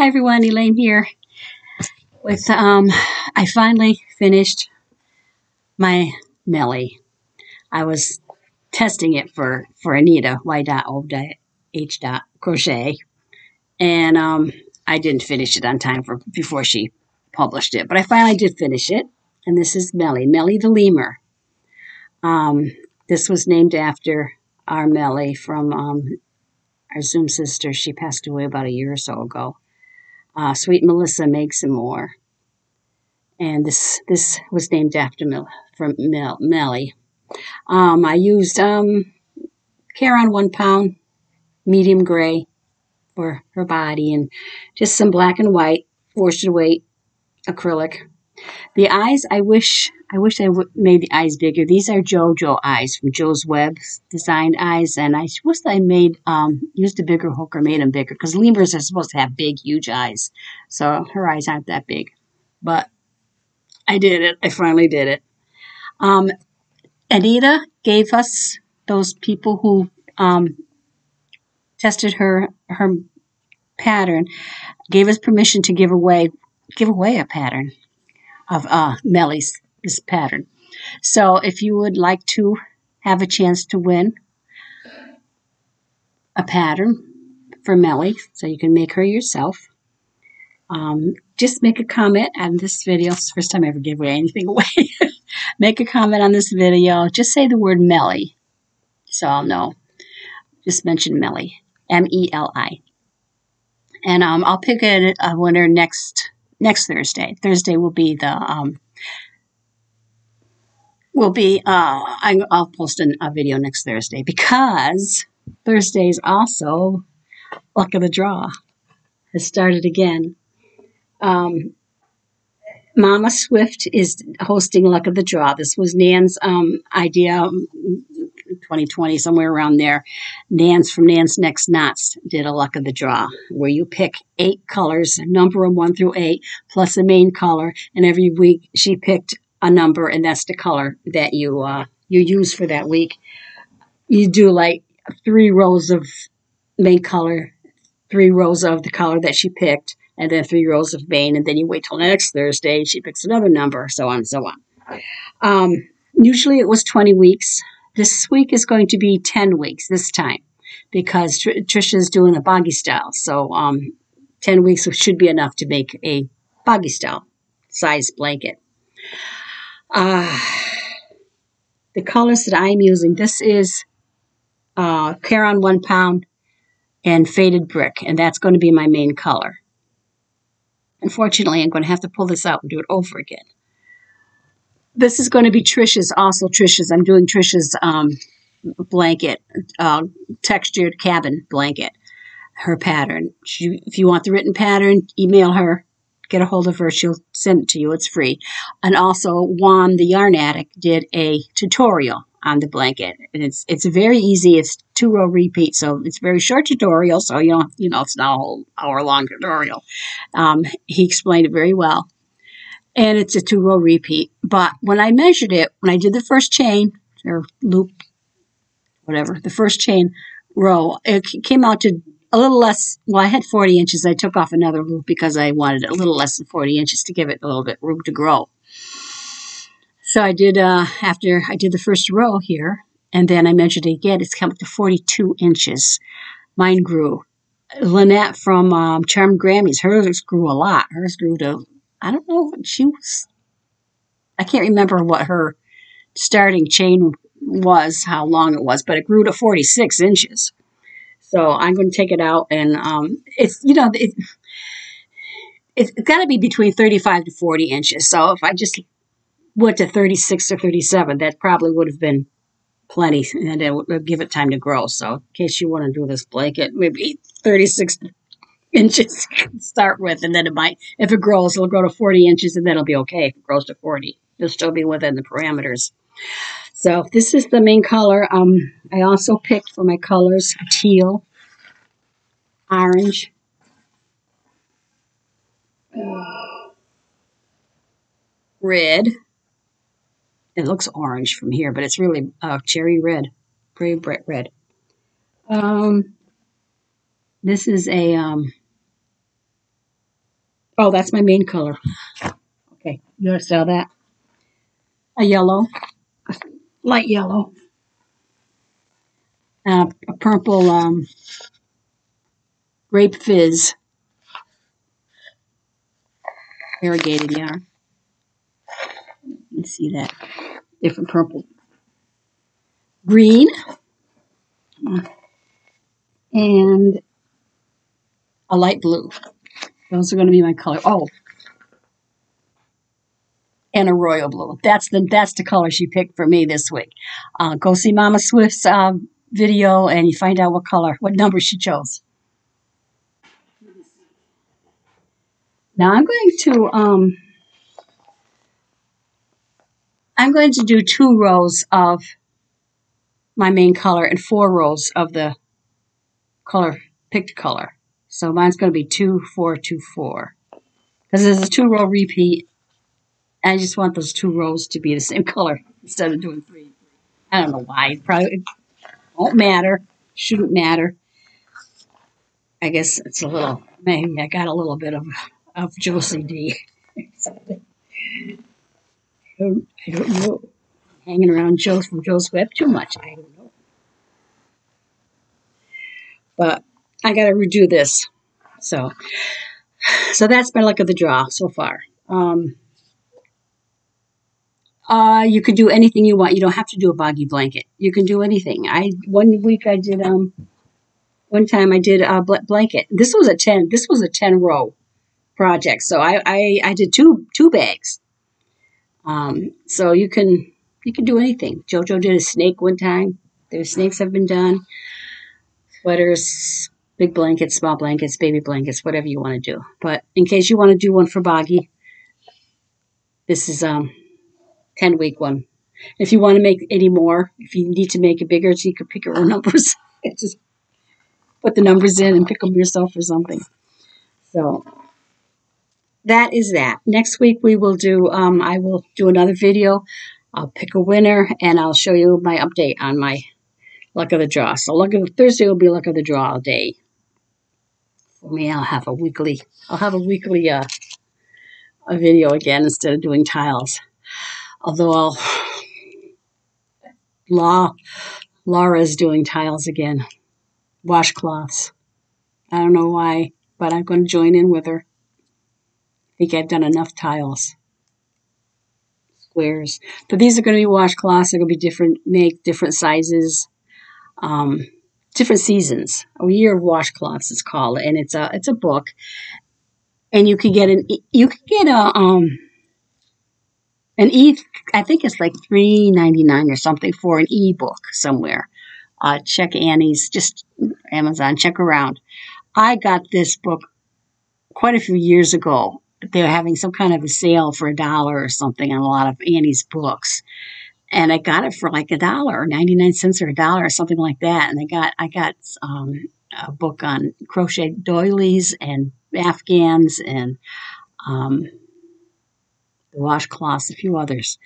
Hi everyone, Elaine here. With um, I finally finished my Meli. I was testing it for for Anita Y dot O dot H dot crochet, and um, I didn't finish it on time for before she published it, but I finally did finish it. And this is Meli, Meli the lemur. Um, this was named after our Melly from um, our Zoom sister. She passed away about a year or so ago. Uh, Sweet Melissa makes some more. And this this was named after Mel, from Mel, Melly. Um, I used um, Caron one pound, medium gray for her body, and just some black and white worsted weight acrylic. The eyes, I wish I wish I w- made the eyes bigger. These are JoJo eyes from Jo's Web designed eyes, and I wish I made um, used a bigger hook or made them bigger because lemurs are supposed to have big, huge eyes, so her eyes aren't that big. But I did it. I finally did it. Um, Anita gave us those people who um, tested her her pattern gave us permission to give away give away a pattern of uh, Meli's this pattern. So if you would like to have a chance to win a pattern for Meli, so you can make her yourself, um, just make a comment on this video. It's the first time I ever give away anything away. make a comment on this video. Just say the word Meli, so I'll know. Just mention Meli, M-E-L-I. And um, I'll pick a, a winner next next Thursday. Thursday will be the um, will be uh, I, will post an, a video next Thursday because Thursday is also luck of the draw has started again. Um, Momma Swift is hosting Luck of the Draw. This was Nan's um, idea, 2020, um, somewhere around there. Nan's from Nan's Next Knots did a Luck of the Draw, where you pick eight colors, number them one through eight, plus a main color, and every week she picked a number, and that's the color that you uh, you use for that week. You do like three rows of main color, three rows of the color that she picked, and then three rows of main, and then you wait till next Thursday. She picks another number, so on and so on. Um, usually it was 20 weeks. This week is going to be 10 weeks this time because Tr- Trisha's doing a boggy style. So um, 10 weeks should be enough to make a boggy style size blanket. Uh, the colors that I'm using, this is uh, Caron one pound and faded brick, and that's going to be my main color. Unfortunately, I'm going to have to pull this out and do it over again. This is going to be Trisha's, also Trisha's. I'm doing Trisha's um, blanket, uh, textured cabin blanket, her pattern. She, if you want the written pattern, email her get a hold of her. She'll send it to you. It's free. And also, Juan, the yarn addict, did a tutorial on the blanket, and it's it's very easy. It's two row repeat, so it's very short tutorial. So you know, you know, it's not a whole hour long tutorial. Um, he explained it very well, and it's a two row repeat. But when I measured it, when I did the first chain or loop, whatever, the first chain row, it came out to a little less. Well, I had 40 inches. I took off another loop because I wanted a little less than 40 inches to give it a little bit room to grow. So I did, uh, after I did the first row here, and then I measured it again, it's come up to 42 inches. Mine grew. Lynette from um, Charmed Grammys, hers grew a lot. Hers grew to, I don't know, she was, I can't remember what her starting chain was, how long it was, but it grew to 46 inches. So I'm going to take it out, and um, it's you know it, it's got to be between 35 to 40 inches. So if I just went to 36 or 37, that probably would have been plenty, and it would give it time to grow. So in case you want to do this blanket, maybe 36 inches start with, and then it might, if it grows, it'll grow to 40 inches, and then it'll be okay. If it grows to 40, it'll still be within the parameters. So this is the main color. Um, I also picked for my colors teal, orange, red. It looks orange from here, but it's really uh, cherry red, very bright red. Um, this is a um, Oh, that's my main color. Okay, you want to sell that? A yellow, a light yellow, uh, a purple um, grape fizz, variegated yarn. You see that different purple, green, and a light blue. Those are going to be my color. Oh, and a royal blue. That's the that's the color she picked for me this week. Uh, go see Momma Swift's uh, video and you find out what color, what number she chose. Now I'm going to um, I'm going to do two rows of my main color and four rows of the color picked color. So mine's going to be two, four, two, four. Because there's a two row repeat. I just want those two rows to be the same color instead of doing three. I don't know why. It probably won't matter. Shouldn't matter. I guess it's a little, maybe I got a little bit of, of Josie D. I don't, I don't know. Hanging around Joe's from Jo's Web too much. I don't know. But I got to redo this. So, so that's my luck of the draw so far. Um, uh, you can do anything you want. You don't have to do a boggy blanket. You can do anything. I one week I did um, one time I did a blanket. This was a ten. This was a ten row project. So I I, I did two two bags. Um, so you can you can do anything. JoJo did a snake one time. Their snakes have been done. Sweaters, big blankets, small blankets, baby blankets, whatever you want to do. But in case you want to do one for Boggy, this is um 10 week one. If you want to make any more, if you need to make it bigger, so you can pick your own numbers. Just put the numbers in and pick them yourself or something. So that is that. Next week we will do, um, I will do another video. I'll pick a winner and I'll show you my update on my luck of the draw. So luck of the Thursday will be luck of the draw day for me, I'll have a weekly, I'll have a weekly uh, a video again instead of doing tiles. Although I'll, La, Laura's doing tiles again, washcloths. I don't know why, but I'm going to join in with her. I think I've done enough tiles. Squares. But these are going to be washcloths. They're going to be different, make different sizes. Um, different seasons. A year of washcloths is called, and it's a it's a book, and you can get an you can get a um an e I think it's like three ninety nine or something for an e book somewhere. Uh, check Annie's just Amazon. Check around. I got this book quite a few years ago. They were having some kind of a sale for a dollar or something on a lot of Annie's books and I got it for like a dollar, ninety nine cents or a dollar or something like that. And I got I got um, a book on crochet doilies and afghans and um, the washcloths, a few others.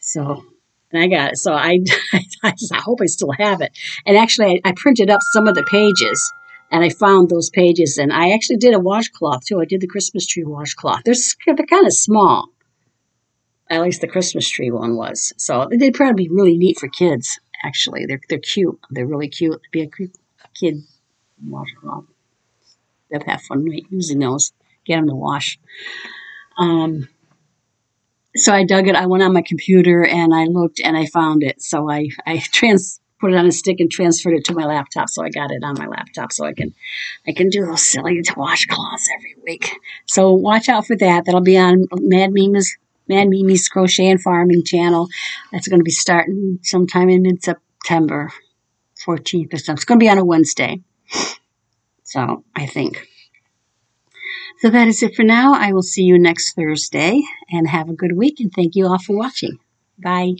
So and I got it. So I I, just, I hope I still have it. And actually, I, I printed up some of the pages. And I found those pages, and I actually did a washcloth too. I did the Christmas tree washcloth. They're, they're kind of small, at least the Christmas tree one was. So they'd probably be really neat for kids. Actually, they're they're cute. They're really cute. Be a kid wash them They'd have fun using those. Get them to wash. Um, so I dug it. I went on my computer and I looked and I found it. So I I trans put it on a stick and transferred it to my laptop. So I got it on my laptop so I can I can do those silly washcloths every week. So watch out for that. That'll be on Mad Mimi's Mad Mimi's Crochet and Farming channel. That's going to be starting sometime in mid September, 14th or something. It's going to be on a Wednesday. So I think. So that is it for now. I will see you next Thursday and have a good week and thank you all for watching. Bye.